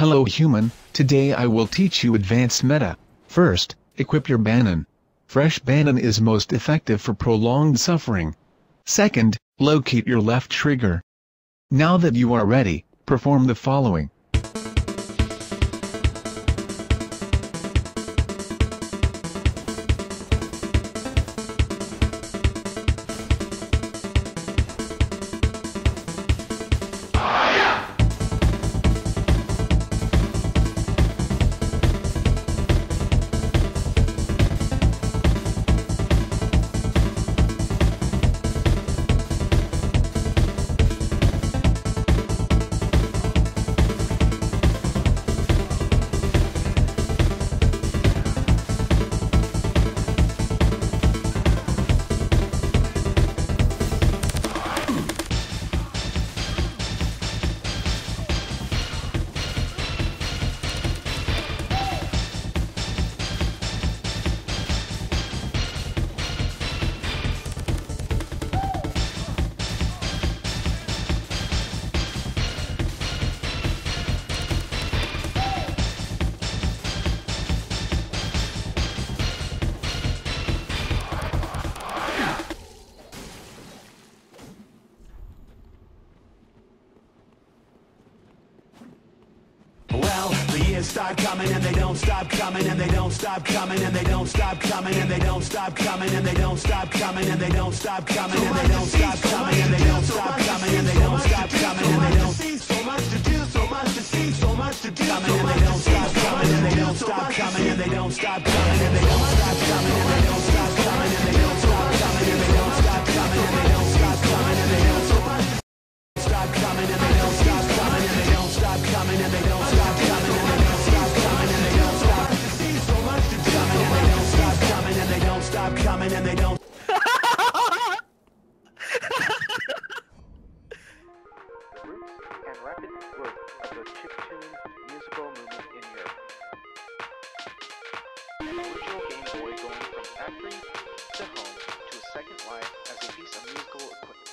Hello human, today I will teach you advanced meta. First, equip your Banon. Fresh Banon is most effective for prolonged suffering. Second, locate your left trigger. Now that you are ready, perform the following. Start coming and they don't stop coming and they don't stop coming and they don't stop coming and they don't stop coming and they don't stop coming and they don't stop coming and they don't stop coming and they don't stop coming and they don't stop coming and they don't so much to do, so much to see, so much to do, coming and they don't stop coming and they don't stop coming and they don't stop coming and they coming and they don't. rapid of the musical movement in Europe. Going from factory to home to a second life as a piece of musical equipment.